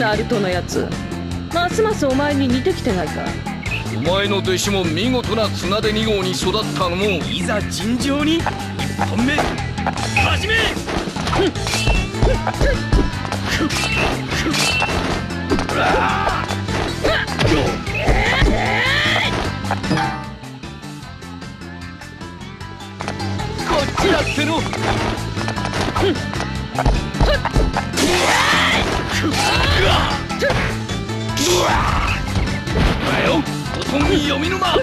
ナルトのやつ。ますますお前に似てきてないか。お前の弟子も見事な綱手2号に育ったのも。いざ尋常に1本目。始め。こっちだってのよおとんに読みぬま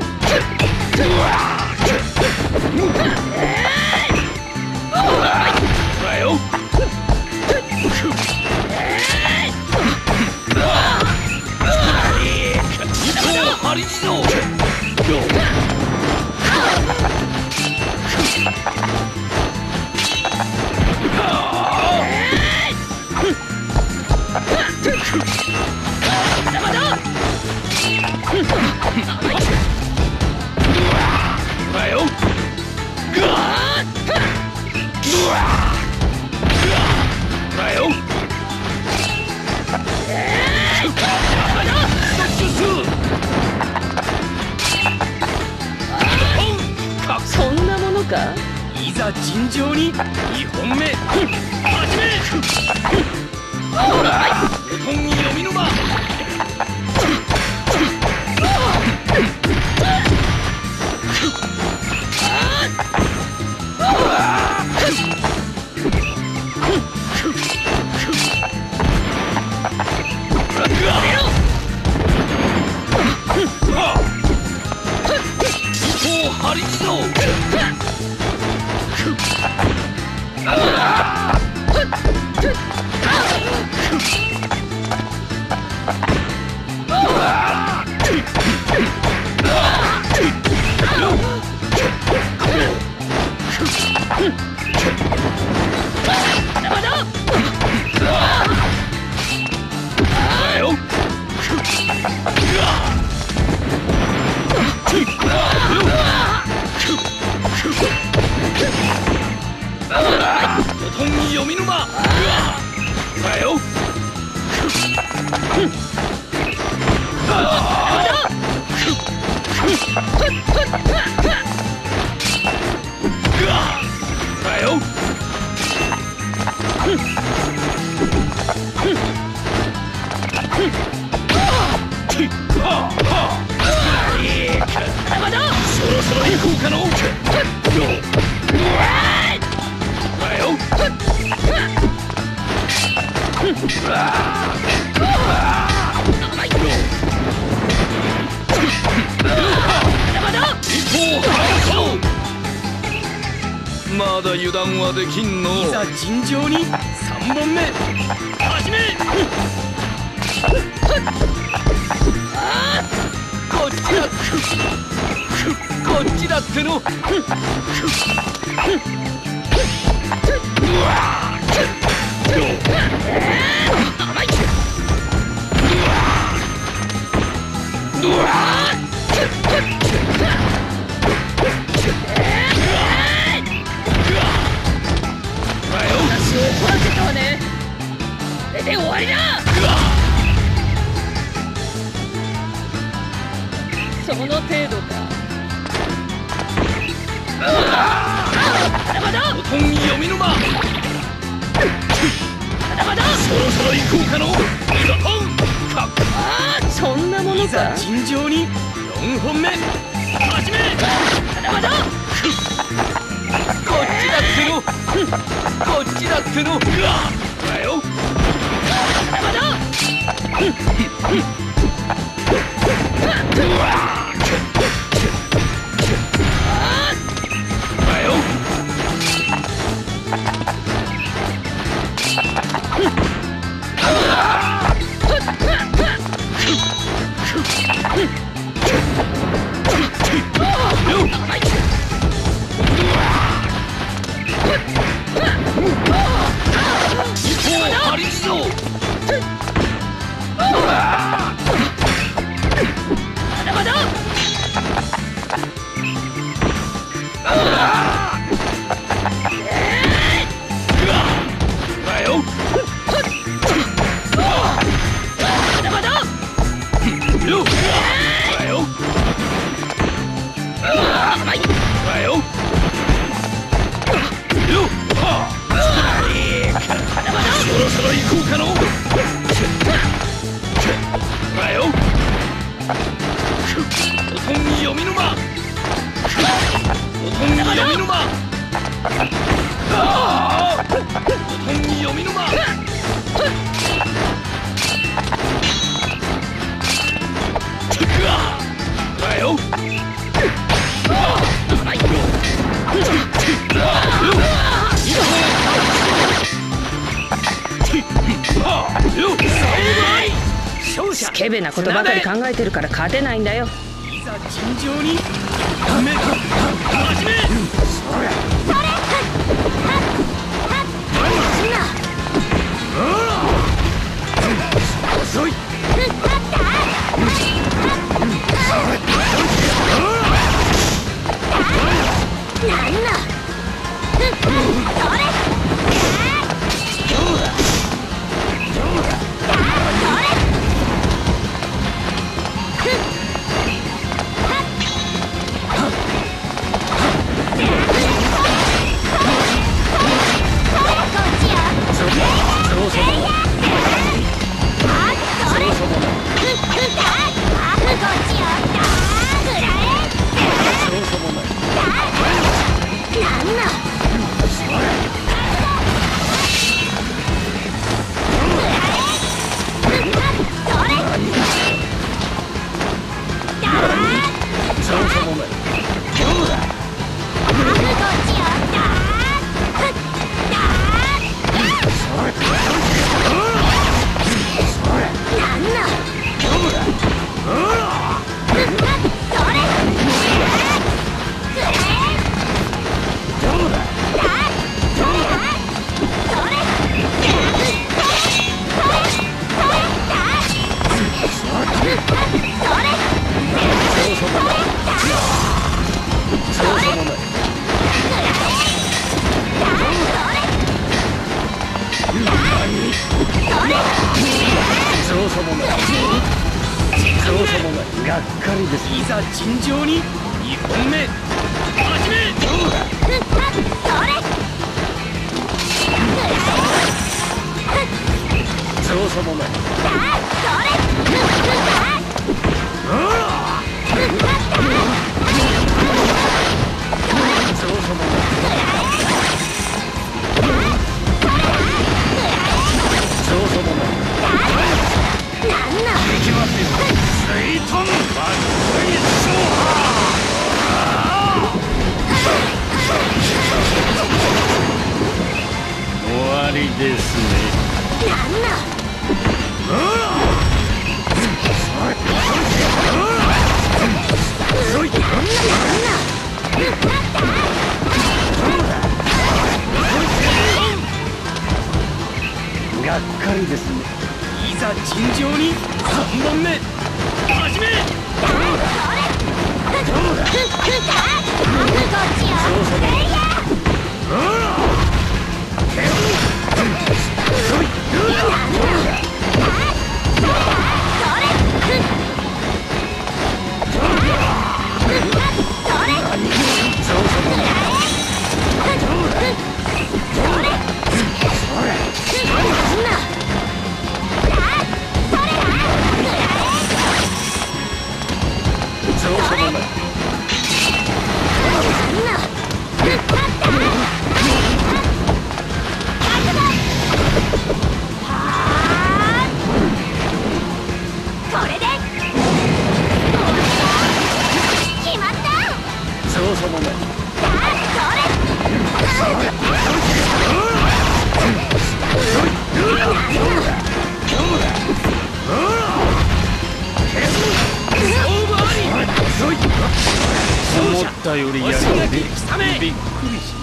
か？いざ尋常に2本目。始め。に読みぬまだよ。だよ。そろそろ行こうかのまだ油断はできんの。いざ尋常に3本目。始め。こっちだ。こっちだっての。だ行こうかのかああそんなものか尋常に4本目。始め。こっちだっての。こっちだっての。だよ。だ読みの間。だよスケベなことばかり考えてるから勝てないんだよいざ尋常にダメ始め遅いいざ尋常に2本目。始め。そうさもないりですね。なんだがっかりです。ねいざ尋常に3本目始めそうさもない思ったよりやる星が激冷め。びっくりし